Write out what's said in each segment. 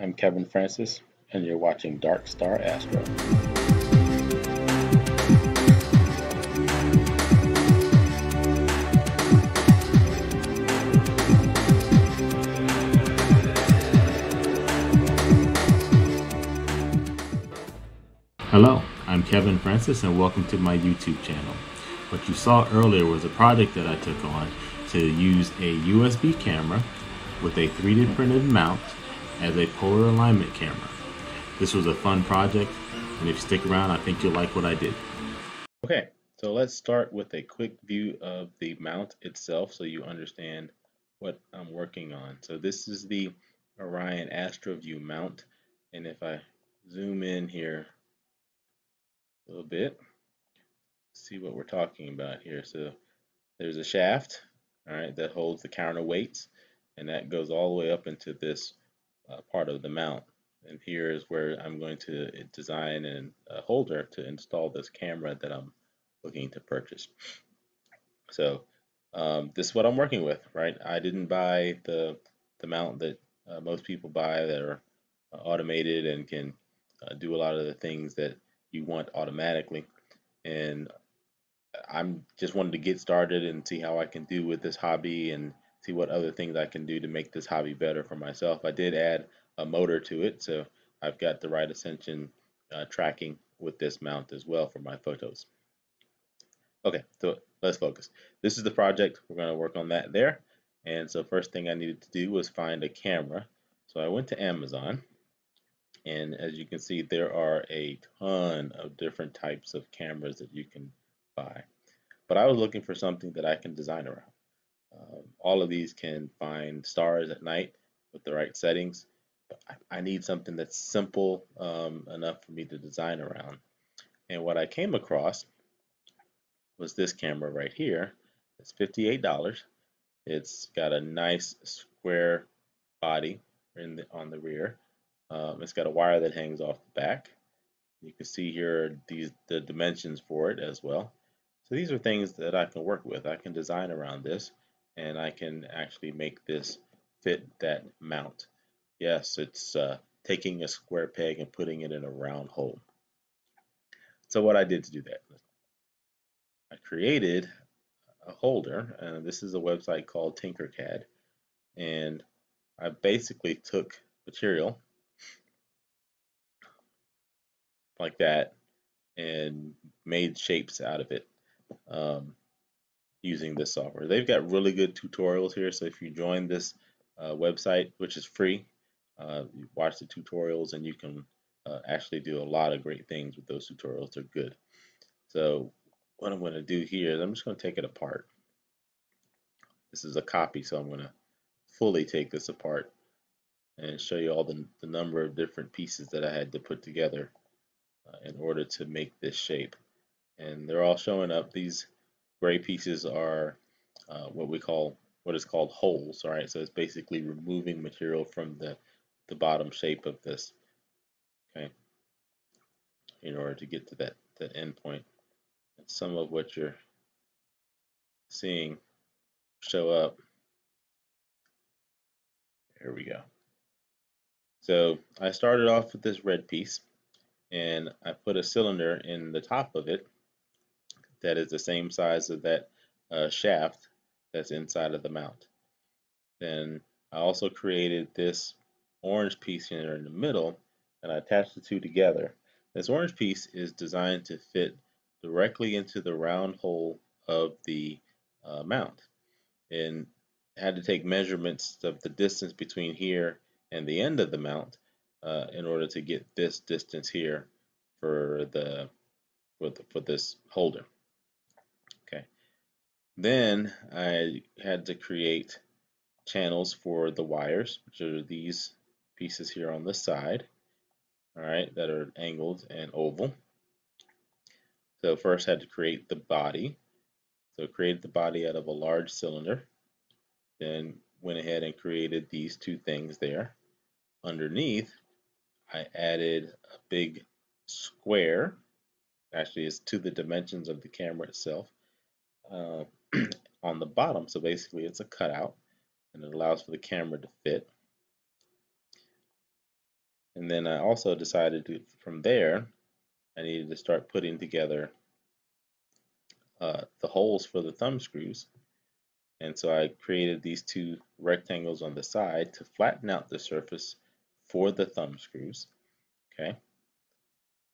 I'm Kevin Francis, and you're watching Dark Star Astro. Hello, I'm Kevin Francis, and welcome to my YouTube channel. What you saw earlier was a project that I took on to use a USB camera with a 3D printed mount as a polar alignment camera. This was a fun project, and if you stick around, I think you'll like what I did. Okay, so let's start with a quick view of the mount itself so you understand what I'm working on. So this is the Orion AstroView mount, and if I zoom in here a little bit, see what we're talking about here. So there's a shaft, all right, that holds the counterweights, and that goes all the way up into this uh, part of the mount. And here is where I'm going to design an, a holder to install this camera that I'm looking to purchase. So um, this is what I'm working with, right? I didn't buy the, the mount that uh, most people buy that are uh, automated and can uh, do a lot of the things that you want automatically. And I'm just wanted to get started and see how I can do with this hobby and see what other things I can do to make this hobby better for myself. I did add a motor to it, so I've got the right ascension uh, tracking with this mount as well for my photos. Okay, so let's focus. This is the project. We're going to work on that there. And so first thing I needed to do was find a camera. So I went to Amazon. And as you can see, there are a ton of different types of cameras that you can buy. But I was looking for something that I can design around. Um, all of these can find stars at night with the right settings. But I, I need something that's simple um, enough for me to design around. And what I came across was this camera right here. It's $58. It's got a nice square body the, on the rear. Um, it's got a wire that hangs off the back. You can see here these the dimensions for it as well. So these are things that I can work with. I can design around this and I can actually make this fit that mount. Yes, it's uh, taking a square peg and putting it in a round hole. So what I did to do that, I created a holder. and this is a website called Tinkercad. And I basically took material like that and made shapes out of it. Um, using this software. They've got really good tutorials here, so if you join this uh, website, which is free, uh, you watch the tutorials and you can uh, actually do a lot of great things with those tutorials. They're good. So what I'm going to do here is I'm just going to take it apart. This is a copy, so I'm going to fully take this apart and show you all the, the number of different pieces that I had to put together uh, in order to make this shape. And they're all showing up. These Gray pieces are uh, what we call what is called holes. All right, so it's basically removing material from the the bottom shape of this. Okay, in order to get to that the end point. And some of what you're seeing show up. Here we go. So I started off with this red piece and I put a cylinder in the top of it that is the same size of that uh, shaft that's inside of the mount. Then I also created this orange piece here in the middle and I attached the two together. This orange piece is designed to fit directly into the round hole of the uh, mount and had to take measurements of the distance between here and the end of the mount uh, in order to get this distance here for the for, the, for this holder. Okay. Then I had to create channels for the wires, which are these pieces here on the side, all right, that are angled and oval. So first I had to create the body. So created the body out of a large cylinder. Then went ahead and created these two things there. Underneath, I added a big square actually is to the dimensions of the camera itself uh, on the bottom. So basically it's a cutout and it allows for the camera to fit. And then I also decided to, from there, I needed to start putting together uh, the holes for the thumb screws. And so I created these two rectangles on the side to flatten out the surface for the thumb screws. Okay.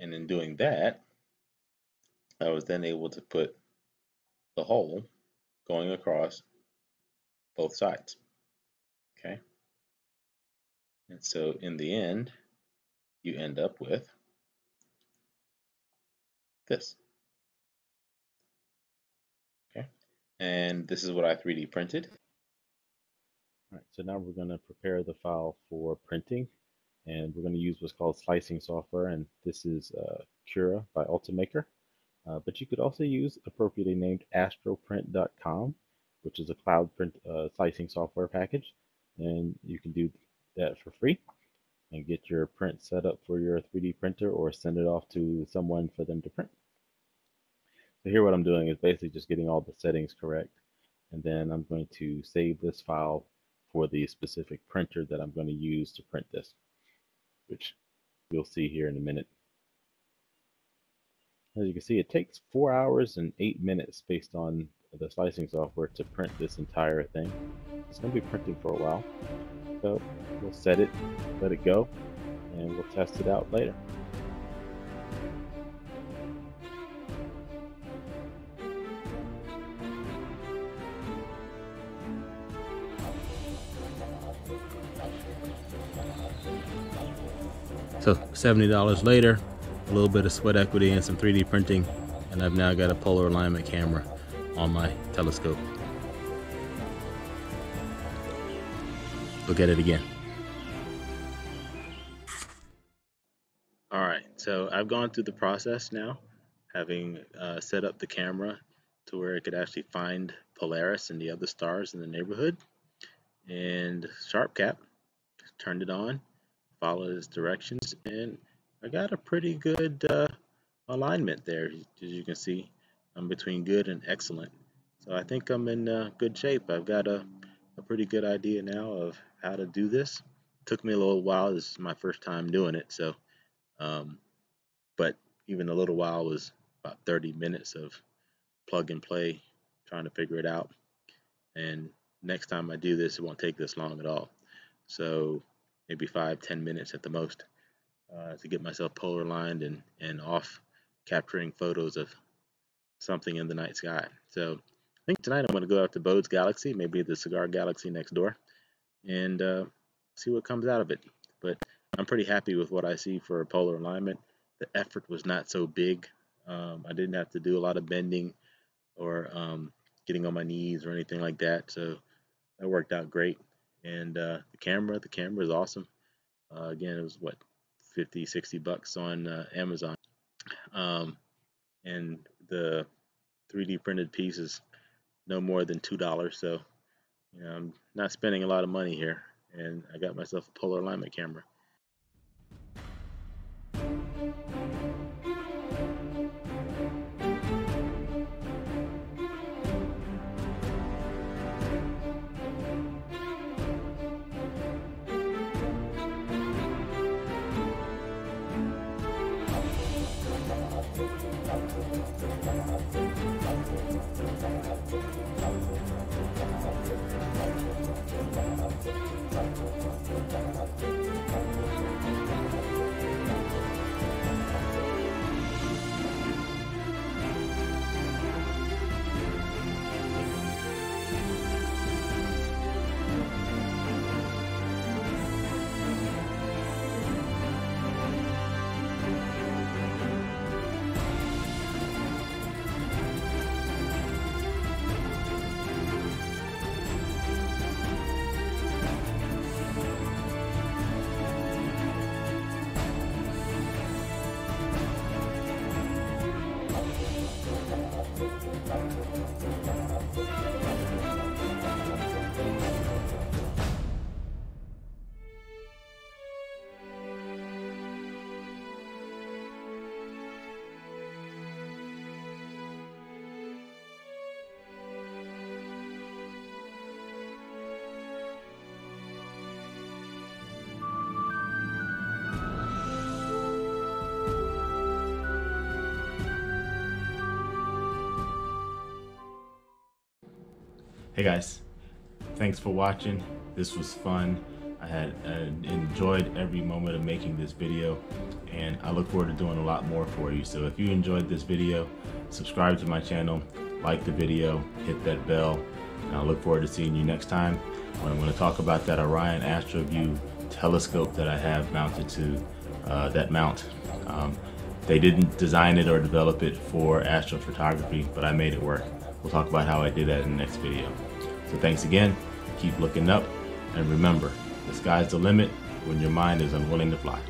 And in doing that, I was then able to put the hole going across both sides. Okay. And so in the end, you end up with this. Okay. And this is what I 3D printed. All right, so now we're going to prepare the file for printing and we're going to use what's called slicing software and this is uh, Cura by Ultimaker. Uh, but you could also use appropriately named astroprint.com, which is a cloud print uh, slicing software package. And you can do that for free and get your print set up for your 3D printer or send it off to someone for them to print. So here what I'm doing is basically just getting all the settings correct. And then I'm going to save this file for the specific printer that I'm going to use to print this, which you'll see here in a minute. As you can see, it takes four hours and eight minutes based on the slicing software to print this entire thing. It's going to be printing for a while. So we'll set it, let it go, and we'll test it out later. So $70 later, a little bit of sweat equity and some 3D printing, and I've now got a polar alignment camera on my telescope. Look at it again. All right, so I've gone through the process now, having uh, set up the camera to where it could actually find Polaris and the other stars in the neighborhood. And SharpCap, turned it on, followed his directions, and I got a pretty good uh, alignment there, as you can see. I'm between good and excellent. So I think I'm in uh, good shape. I've got a, a pretty good idea now of how to do this. It took me a little while. This is my first time doing it. So, um, but even a little while was about 30 minutes of plug and play, trying to figure it out. And next time I do this, it won't take this long at all. So maybe five, ten minutes at the most uh, to get myself polar aligned and, and off capturing photos of something in the night sky. So I think tonight I'm going to go out to Bode's Galaxy, maybe the Cigar Galaxy next door, and uh, see what comes out of it. But I'm pretty happy with what I see for polar alignment. The effort was not so big. Um, I didn't have to do a lot of bending or um, getting on my knees or anything like that. So that worked out great. And uh, the camera, the camera is awesome. Uh, again, it was what 50, 60 bucks on uh, Amazon. Um, and the 3D printed piece is no more than $2. So, you know, I'm not spending a lot of money here. And I got myself a polar alignment camera. Hey guys, thanks for watching. This was fun. I had uh, enjoyed every moment of making this video and I look forward to doing a lot more for you. So if you enjoyed this video, subscribe to my channel, like the video, hit that bell, and I look forward to seeing you next time when I'm going to talk about that Orion AstroView telescope that I have mounted to uh, that mount. Um, they didn't design it or develop it for astrophotography, but I made it work. We'll talk about how I did that in the next video. So thanks again, keep looking up, and remember, the sky's the limit when your mind is unwilling to fly.